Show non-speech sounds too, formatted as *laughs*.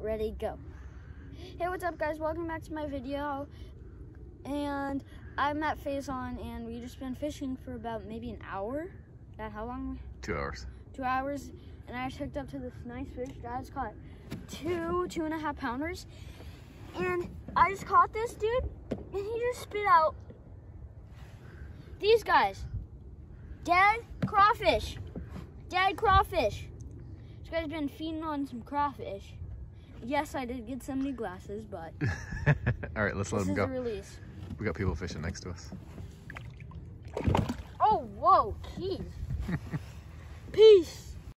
ready, go. Hey, what's up guys? Welcome back to my video. And I'm at Fazon and we just been fishing for about maybe an hour. That how long? Two hours. Two hours. And I just hooked up to this nice fish. I just caught two, two and a half pounders. And I just caught this dude and he just spit out these guys. Dead crawfish. Dead crawfish. This guy's been feeding on some crawfish. Yes, I did get some new glasses, but *laughs* All right, let's let this them is go. a release. We got people fishing next to us. Oh, whoa, keys. *laughs* Peace.